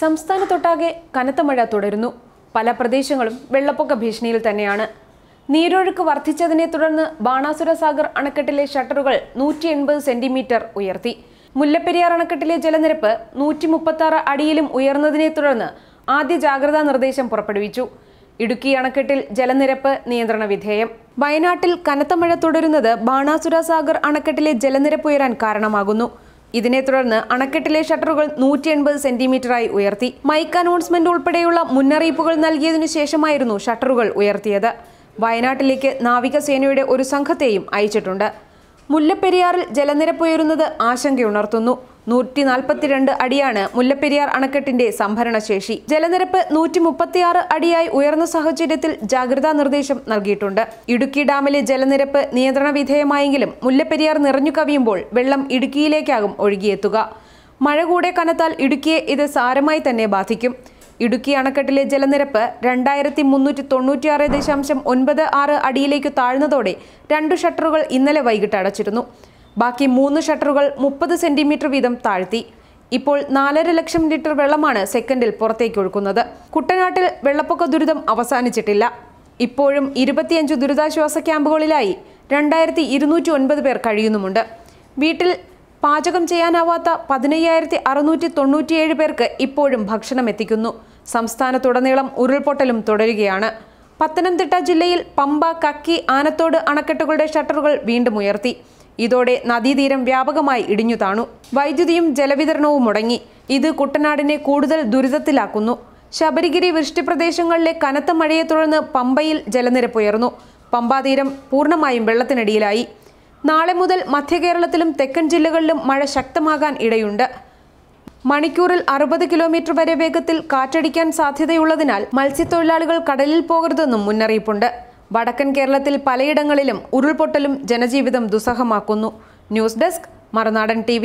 സംസ്ഥാനത്തൊട്ടാകെ കനത്ത മഴ തുടരുന്നു. പല പ്രദേശങ്ങളും വെള്ളപ്പൊക്ക ഭീഷണിയിൽ തന്നെയാണ്. നീരൊഴുക്ക് വർദ്ധിച്ചതിനെ തുടർന്ന് ബാണാസുര സാഗർ അണക്കെട്ടിലെ ഷട്ടറുകൾ നൂറ്റി എൺപത് സെന്റിമീറ്റർ ഉയർത്തി. മുല്ലപ്പെരിയാർ അണക്കെട്ടിലെ ജലനിരപ്പ് നൂറ്റി മുപ്പത്തി അടിയിലും ഉയർന്നതിനെ തുടർന്ന് ആദ്യ ജാഗ്രതാ നിർദ്ദേശം പുറപ്പെടുവിച്ചു. ഇടുക്കി അണക്കെട്ടിൽ ജലനിരപ്പ് നിയന്ത്രണ വിധേയം. വയനാട്ടിൽ കനത്ത മഴ തുടരുന്നത് ബാണാസുര സാഗർ അണക്കെട്ടിലെ ജലനിരപ്പ് ഉയരാൻ കാരണമാകുന്നു. ഇതിനെ തുടർന്ന് അണക്കെട്ടിലെ ഷട്ടറുകൾ നൂറ്റി എൺപത് സെന്റിമീറ്ററായി ഉയർത്തി. മൈക്ക് അനൗൺസ്മെന്റ് ഉൾപ്പെടെയുള്ള മുന്നറിയിപ്പുകൾ നൽകിയതിനു ശേഷമായിരുന്നു ഷട്ടറുകൾ ഉയർത്തിയത്. വയനാട്ടിലേക്ക് നാവികസേനയുടെ ഒരു സംഘത്തെയും അയച്ചിട്ടുണ്ട്. മുല്ലപ്പെരിയാറിൽ ജലനിരപ്പ് ഉയരുന്നത് ആശങ്കയുണർത്തുന്നു. നൂറ്റി നാൽപ്പത്തിരണ്ട് അടിയാണ് മുല്ലപ്പെരിയാർ അണക്കെട്ടിന്റെ സംഭരണശേഷി. ജലനിരപ്പ് നൂറ്റി മുപ്പത്തിയാറ് അടിയായി ഉയർന്ന സാഹചര്യത്തിൽ ജാഗ്രതാ നിർദ്ദേശം നൽകിയിട്ടുണ്ട്. ഇടുക്കി ഡാമിലെ ജലനിരപ്പ് നിയന്ത്രണ വിധേയമായെങ്കിലും മുല്ലപ്പെരിയാർ നിറഞ്ഞു കവിയുമ്പോൾ വെള്ളം ഇടുക്കിയിലേക്കാകും ഒഴുകിയെത്തുക. മഴ കൂടെ കനത്താൽ ഇടുക്കിയെ ഇത് സാരമായി തന്നെ ബാധിക്കും. ഇടുക്കി അണക്കെട്ടിലെ ജലനിരപ്പ് രണ്ടായിരത്തി മുന്നൂറ്റി തൊണ്ണൂറ്റിയാറ് ദശാംശം ഒൻപത് ആറ് അടിയിലേക്ക് താഴ്ന്നതോടെ രണ്ടു ഷട്ടറുകൾ ഇന്നലെ വൈകിട്ട് അടച്ചിരുന്നു. ബാക്കി മൂന്ന് ഷട്ടറുകൾ മുപ്പത് സെന്റിമീറ്റർ വീതം താഴ്ത്തി. ഇപ്പോൾ നാലര ലക്ഷം ലിറ്റർ വെള്ളമാണ് സെക്കൻഡിൽ പുറത്തേക്ക് ഒഴുക്കുന്നത്. കുട്ടനാട്ടിൽ വെള്ളപ്പൊക്ക ദുരിതം അവസാനിച്ചിട്ടില്ല. ഇപ്പോഴും ഇരുപത്തിയഞ്ച് ദുരിതാശ്വാസ ക്യാമ്പുകളിലായി രണ്ടായിരത്തി ഇരുന്നൂറ്റി ഒൻപത് പേർ കഴിയുന്നുമുണ്ട്. വീട്ടിൽ പാചകം ചെയ്യാനാവാത്ത പതിനയ്യായിരത്തി അറുന്നൂറ്റി തൊണ്ണൂറ്റിയേഴ് പേർക്ക് ഇപ്പോഴും ഭക്ഷണം എത്തിക്കുന്നു. സംസ്ഥാനത്തുടനീളം ഉരുൾപൊട്ടലും തുടരുകയാണ്. പത്തനംതിട്ട ജില്ലയിൽ പമ്പ കക്കി ആനത്തോട് അണക്കെട്ടുകളുടെ ഷട്ടറുകൾ വീണ്ടും ഉയർത്തി. ഇതോടെ നദീതീരം വ്യാപകമായി ഇടിഞ്ഞു താണു. വൈദ്യുതിയും ജലവിതരണവും മുടങ്ങി. ഇത് കുട്ടനാടിനെ കൂടുതൽ ദുരിതത്തിലാക്കുന്നു. ശബരിഗിരി വൃഷ്ടിപ്രദേശങ്ങളിലെ കനത്ത മഴയെ തുടർന്ന് പമ്പയിൽ ജലനിരപ്പ് ഉയർന്നു. പമ്പാതീരം പൂർണമായും വെള്ളത്തിനടിയിലായി. നാളെ മുതൽ മധ്യകേരളത്തിലും തെക്കൻ ജില്ലകളിലും മഴ ശക്തമാകാൻ ഇടയുണ്ട്. മണിക്കൂറിൽ അറുപത് കിലോമീറ്റർ വരെ വേഗത്തിൽ കാറ്റടിക്കാൻ സാധ്യതയുള്ളതിനാൽ മത്സ്യത്തൊഴിലാളികൾ കടലിൽ പോകരുതെന്നും മുന്നറിയിപ്പുണ്ട്. വടക്കൻ കേരളത്തിൽ പലയിടങ്ങളിലും ഉരുൾപൊട്ടലും ജനജീവിതം ദുസ്സഹമാക്കുന്നു. News desk Marunadan T